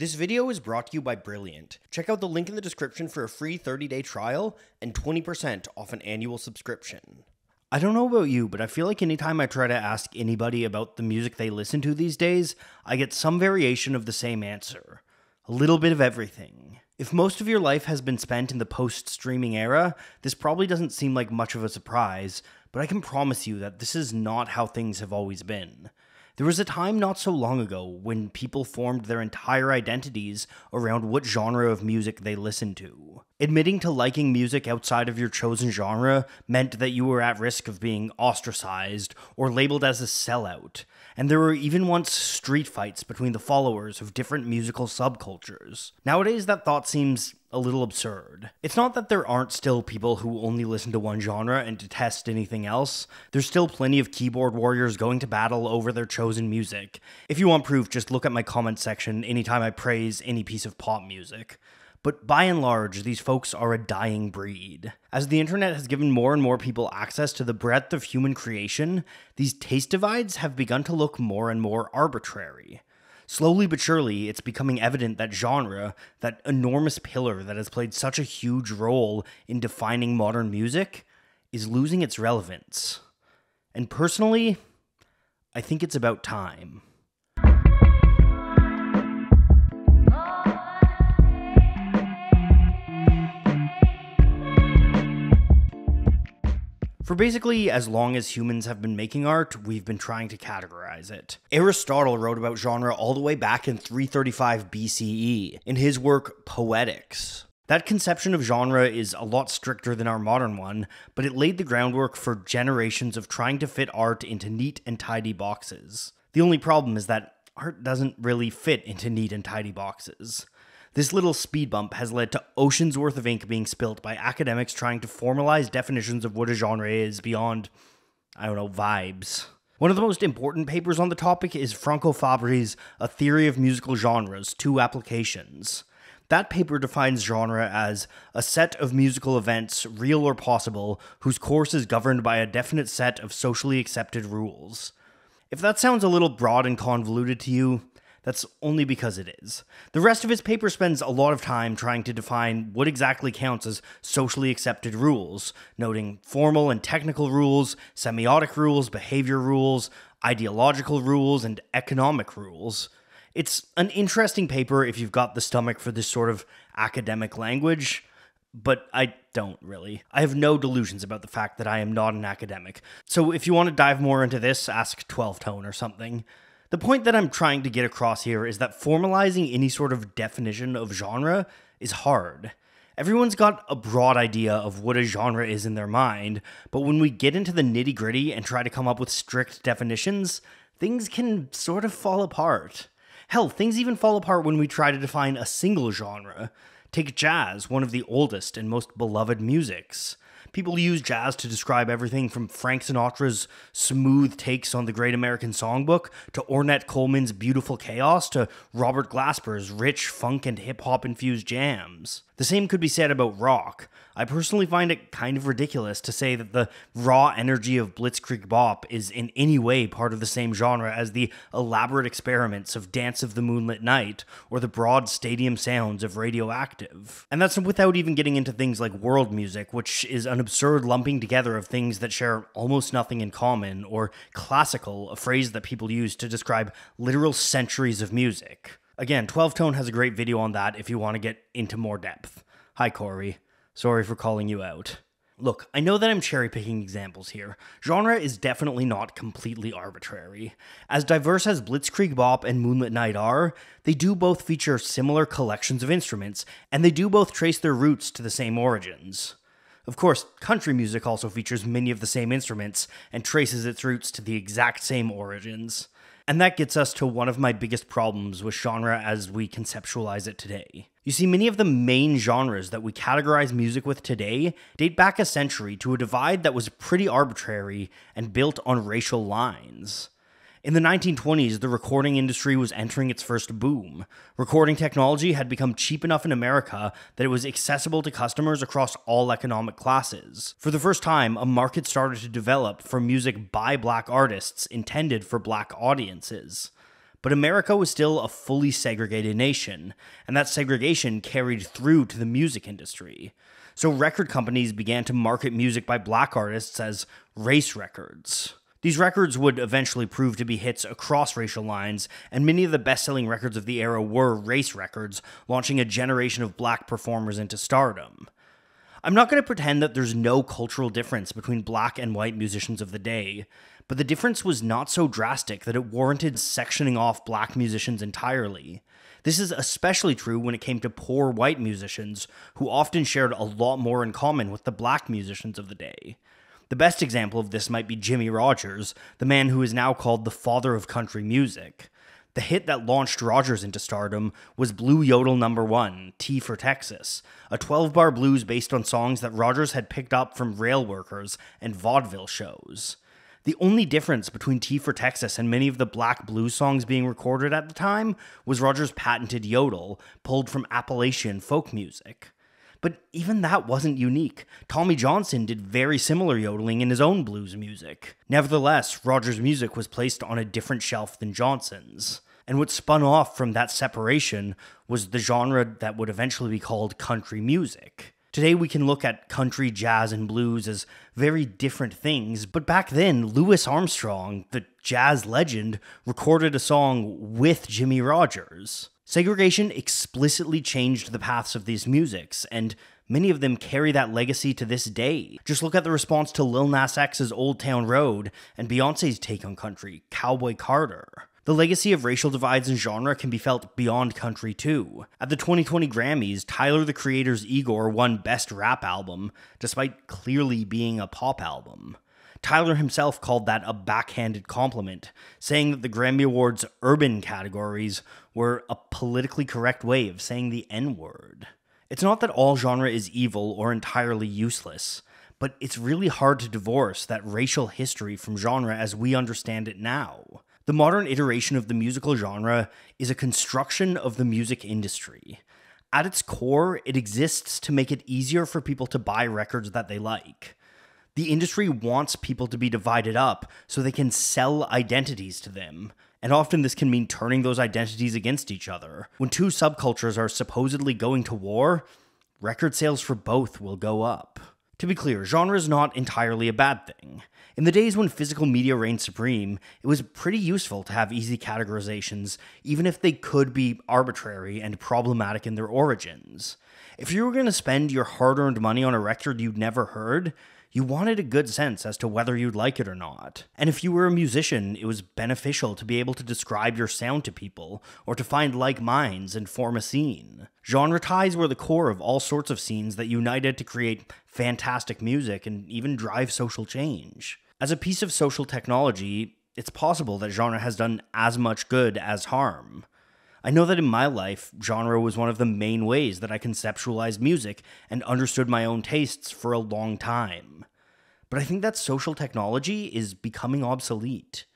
This video is brought to you by Brilliant. Check out the link in the description for a free 30-day trial and 20% off an annual subscription. I don't know about you, but I feel like anytime I try to ask anybody about the music they listen to these days, I get some variation of the same answer. A little bit of everything. If most of your life has been spent in the post streaming era, this probably doesn't seem like much of a surprise, but I can promise you that this is not how things have always been. There was a time not so long ago when people formed their entire identities around what genre of music they listened to. Admitting to liking music outside of your chosen genre meant that you were at risk of being ostracized or labeled as a sellout, and there were even once street fights between the followers of different musical subcultures. Nowadays, that thought seems a little absurd. It's not that there aren't still people who only listen to one genre and detest anything else. There's still plenty of keyboard warriors going to battle over their chosen music. If you want proof, just look at my comment section anytime I praise any piece of pop music. But by and large, these folks are a dying breed. As the internet has given more and more people access to the breadth of human creation, these taste divides have begun to look more and more arbitrary. Slowly but surely, it's becoming evident that genre, that enormous pillar that has played such a huge role in defining modern music, is losing its relevance. And personally, I think it's about time. For basically as long as humans have been making art, we've been trying to categorize it. Aristotle wrote about genre all the way back in 335 BCE in his work Poetics. That conception of genre is a lot stricter than our modern one, but it laid the groundwork for generations of trying to fit art into neat and tidy boxes. The only problem is that art doesn't really fit into neat and tidy boxes. This little speed bump has led to oceans worth of ink being spilt by academics trying to formalize definitions of what a genre is beyond, I don't know, vibes. One of the most important papers on the topic is Franco Fabbri's A Theory of Musical Genres, Two Applications. That paper defines genre as a set of musical events, real or possible, whose course is governed by a definite set of socially accepted rules. If that sounds a little broad and convoluted to you, that's only because it is. The rest of his paper spends a lot of time trying to define what exactly counts as socially accepted rules, noting formal and technical rules, semiotic rules, behavior rules, ideological rules, and economic rules. It's an interesting paper if you've got the stomach for this sort of academic language, but I don't really. I have no delusions about the fact that I am not an academic. So if you want to dive more into this, ask 12 Tone or something. The point that I'm trying to get across here is that formalizing any sort of definition of genre is hard. Everyone's got a broad idea of what a genre is in their mind, but when we get into the nitty gritty and try to come up with strict definitions, things can sort of fall apart. Hell, things even fall apart when we try to define a single genre. Take jazz, one of the oldest and most beloved musics. People use jazz to describe everything from Frank Sinatra's smooth takes on the Great American Songbook to Ornette Coleman's beautiful chaos to Robert Glasper's rich funk and hip hop infused jams. The same could be said about rock. I personally find it kind of ridiculous to say that the raw energy of Blitzkrieg Bop is in any way part of the same genre as the elaborate experiments of Dancing with the Moonlit Knight or the broad stadium sounds of Radioactive. And that's without even getting into things like world music, which is an absurd lumping together of things that share almost nothing in common, or classical, a phrase that people use to describe literal centuries of music. Again, 12 Tone has a great video on that if you want to get into more depth. Hi, Corey. Sorry for calling you out. Look, I know that I'm cherry picking examples here. Genre is definitely not completely arbitrary. As diverse as Blitzkrieg Bop and Moonlit Knight are, they do both feature similar collections of instruments, and they do both trace their roots to the same origins. Of course, country music also features many of the same instruments and traces its roots to the exact same origins. And that gets us to one of my biggest problems with genre as we conceptualize it today. You see, many of the main genres that we categorize music with today date back a century to a divide that was pretty arbitrary and built on racial lines. In the 1920s, the recording industry was entering its first boom. Recording technology had become cheap enough in America that it was accessible to customers across all economic classes. For the first time, a market started to develop for music by black artists intended for black audiences. But America was still a fully segregated nation, and that segregation carried through to the music industry. So record companies began to market music by black artists as race records. These records would eventually prove to be hits across racial lines, and many of the best selling records of the era were race records, launching a generation of black performers into stardom. I'm not going to pretend that there's no cultural difference between black and white musicians of the day, but the difference was not so drastic that it warranted sectioning off black musicians entirely. This is especially true when it came to poor white musicians, who often shared a lot more in common with the black musicians of the day. The best example of this might be Jimmie Rodgers, the man who is now called the father of country music. The hit that launched Rodgers into stardom was Blue Yodel Number 1, T for Texas, a 12 bar blues based on songs that Rodgers had picked up from rail workers and vaudeville shows. The only difference between T for Texas and many of the black blues songs being recorded at the time was Rodgers' patented yodel, pulled from Appalachian folk music. But even that wasn't unique. Tommy Johnson did very similar yodeling in his own blues music. Nevertheless, Rodgers' music was placed on a different shelf than Johnson's. And what spun off from that separation was the genre that would eventually be called country music. Today we can look at country, jazz, and blues as very different things, but back then, Louis Armstrong, the jazz legend, recorded a song with Jimmie Rodgers. Segregation explicitly changed the paths of these musics, and many of them carry that legacy to this day. Just look at the response to Lil Nas X's Old Town Road and Beyonce's take on country, Cowboy Carter. The legacy of racial divides in genre can be felt beyond country too. At the 2020 Grammys, Tyler the Creator's Igor won Best Rap Album, despite clearly being a pop album. Tyler himself called that a backhanded compliment, saying that the Grammy Awards' urban categories were a politically correct way of saying the N word. It's not that all genre is evil or entirely useless, but it's really hard to divorce that racial history from genre as we understand it now. The modern iteration of the musical genre is a construction of the music industry. At its core, it exists to make it easier for people to buy records that they like. The industry wants people to be divided up so they can sell identities to them. And often this can mean turning those identities against each other. When two subcultures are supposedly going to war, record sales for both will go up. To be clear, genre is not entirely a bad thing. In the days when physical media reigned supreme, it was pretty useful to have easy categorizations, even if they could be arbitrary and problematic in their origins. If you were going to spend your hard earned money on a record you'd never heard, you wanted a good sense as to whether you'd like it or not. And if you were a musician, it was beneficial to be able to describe your sound to people, or to find like minds and form a scene. Genre ties were the core of all sorts of scenes that united to create fantastic music and even drive social change. As a piece of social technology, it's possible that genre has done as much good as harm. I know that in my life, genre was one of the main ways that I conceptualized music and understood my own tastes for a long time. But I think that social technology is becoming obsolete.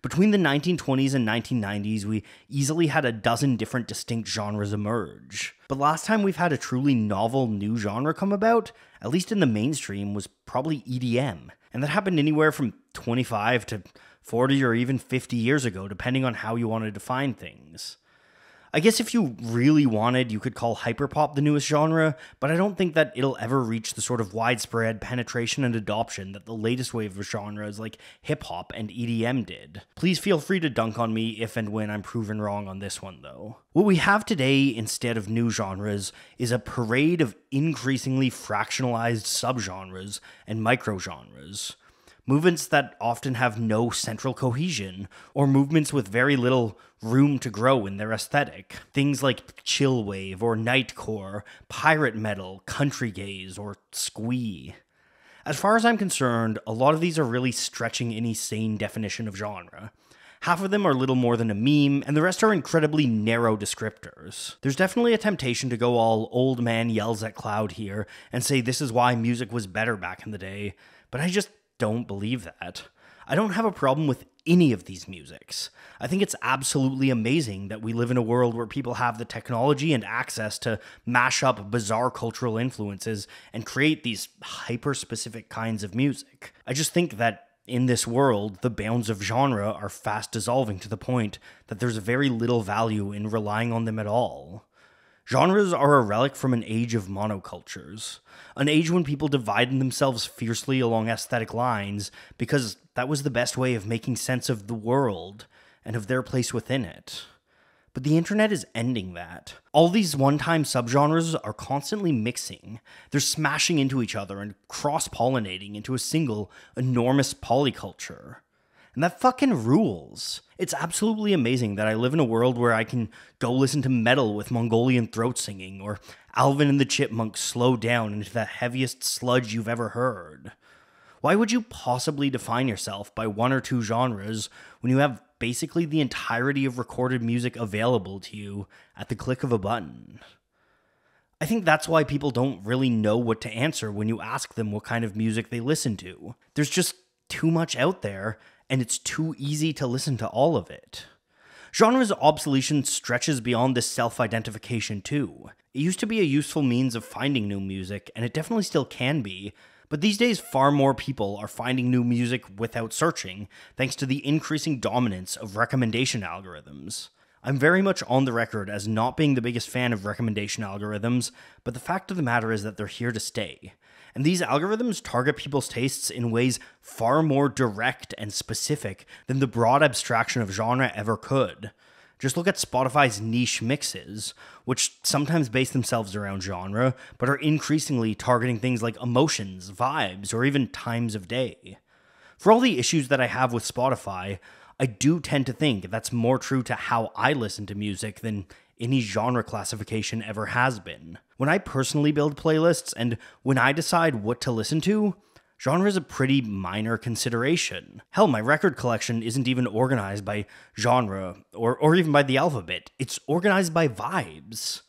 Between the 1920s and 1990s, we easily had a dozen different distinct genres emerge. But last time we've had a truly novel new genre come about, at least in the mainstream, was probably EDM. And that happened anywhere from 25 to 40 or even 50 years ago, depending on how you want to define things. I guess if you really wanted, you could call hyperpop the newest genre, but I don't think that it'll ever reach the sort of widespread penetration and adoption that the latest wave of genres like hip hop and EDM did. Please feel free to dunk on me if and when I'm proven wrong on this one, though. What we have today instead of new genres is a parade of increasingly fractionalized subgenres and microgenres movements that often have no central cohesion, or movements with very little room to grow in their aesthetic. Things like chillwave or nightcore, pirate metal, country gaze, or squee. As far as I'm concerned, a lot of these are really stretching any sane definition of genre. Half of them are little more than a meme, and the rest are incredibly narrow descriptors. There's definitely a temptation to go all old man yells at cloud here and say this is why music was better back in the day, but I just don't believe that. I don't have a problem with any of these musics. I think it's absolutely amazing that we live in a world where people have the technology and access to mash up bizarre cultural influences and create these hyper specific kinds of music. I just think that In this world, the bounds of genre are fast dissolving to the point that there's very little value in relying on them at all. Genres are a relic from an age of monocultures, an age when people divided themselves fiercely along aesthetic lines because that was the best way of making sense of the world and of their place within it. But the internet is ending that. All these one time subgenres are constantly mixing. They're smashing into each other and cross pollinating into a single, enormous polyculture. And that fucking rules. It's absolutely amazing that I live in a world where I can go listen to metal with Mongolian throat singing or Alvin and the Chipmunks slow down into the heaviest sludge you've ever heard. Why would you possibly define yourself by one or two genres when you have basically the entirety of recorded music available to you at the click of a button? I think that's why people don't really know what to answer when you ask them what kind of music they listen to. There's just too much out there, and it's too easy to listen to all of it. Genre's obsolescence stretches beyond this self identification, too. It used to be a useful means of finding new music, and it definitely still can be, but these days far more people are finding new music without searching, thanks to the increasing dominance of recommendation algorithms. I'm very much on the record as not being the biggest fan of recommendation algorithms, but the fact of the matter is that they're here to stay. And these algorithms target people's tastes in ways far more direct and specific than the broad abstraction of genre ever could. Just look at Spotify's niche mixes, which sometimes base themselves around genre, but are increasingly targeting things like emotions, vibes, or even times of day. For all the issues that I have with Spotify, I do tend to think that's more true to how I listen to music than any genre classification ever has been. When I personally build playlists and when I decide what to listen to, genre is a pretty minor consideration. Hell, my record collection isn't even organized by genre or, or even by the alphabet, it's organized by vibes.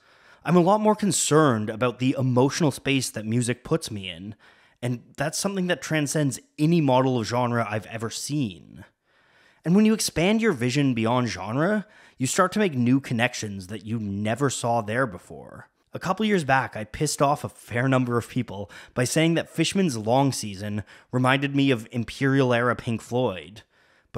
I'm a lot more concerned about the emotional space that music puts me in, and that's something that transcends any model of genre I've ever seen. And when you expand your vision beyond genre, you start to make new connections that you never saw there before. A couple years back, I pissed off a fair number of people by saying that Fishmans' Long Season reminded me of Imperial era Pink Floyd.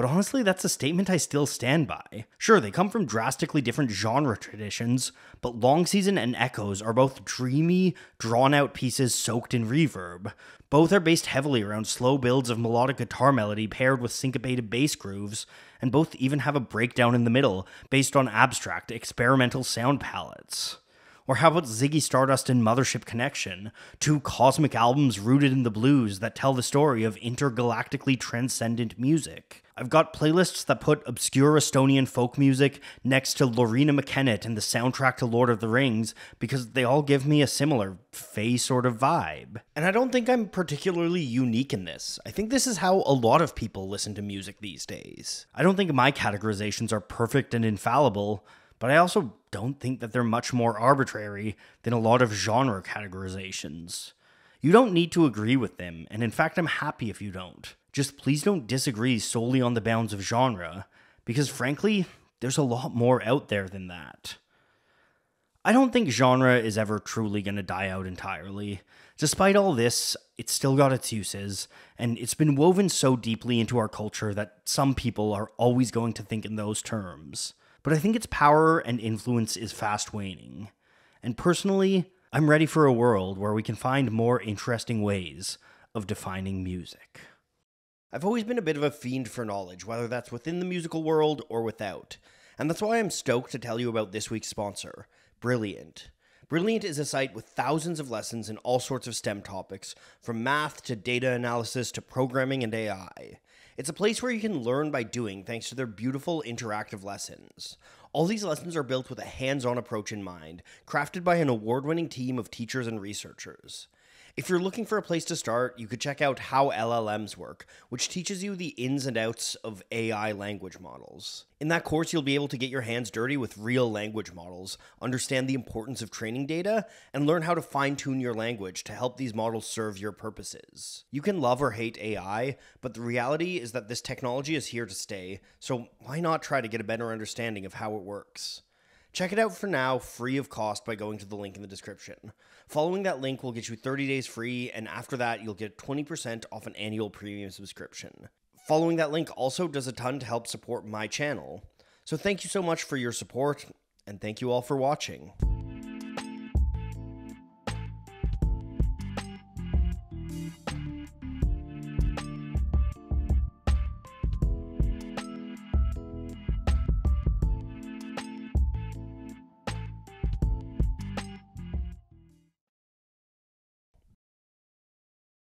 But honestly, that's a statement I still stand by. Sure, they come from drastically different genre traditions, but Long Season and Echoes are both dreamy, drawn out pieces soaked in reverb. Both are based heavily around slow builds of melodic guitar melody paired with syncopated bass grooves, and both even have a breakdown in the middle based on abstract, experimental sound palettes. Or how about Ziggy Stardust and Mothership Connection, two cosmic albums rooted in the blues that tell the story of intergalactically transcendent music? I've got playlists that put obscure Estonian folk music next to Loreena McKennitt and the soundtrack to Lord of the Rings because they all give me a similar Fae sort of vibe. And I don't think I'm particularly unique in this. I think this is how a lot of people listen to music these days. I don't think my categorizations are perfect and infallible, but I also don't think that they're much more arbitrary than a lot of genre categorizations. You don't need to agree with them, and in fact, I'm happy if you don't. Just please don't disagree solely on the bounds of genre, because frankly, there's a lot more out there than that. I don't think genre is ever truly going to die out entirely. Despite all this, it's still got its uses, and it's been woven so deeply into our culture that some people are always going to think in those terms but I think its power and influence is fast waning. And personally, I'm ready for a world where we can find more interesting ways of defining music. I've always been a bit of a fiend for knowledge, whether that's within the musical world or without. And that's why I'm stoked to tell you about this week's sponsor, Brilliant. Brilliant is a site with thousands of lessons in all sorts of STEM topics, from math to data analysis to programming and AI. It's a place where you can learn by doing thanks to their beautiful interactive lessons. All these lessons are built with a hands on approach in mind, crafted by an award winning team of teachers and researchers. If you're looking for a place to start, you could check out How LLMs Work, which teaches you the ins and outs of AI language models. In that course, you'll be able to get your hands dirty with real language models, understand the importance of training data, and learn how to fine tune your language to help these models serve your purposes. You can love or hate AI, but the reality is that this technology is here to stay, so why not try to get a better understanding of how it works? Check it out for now, free of cost, by going to the link in the description. Following that link will get you 30 days free, and after that, you'll get 20% off an annual premium subscription. Following that link also does a ton to help support my channel. So thank you so much for your support, and thank you all for watching.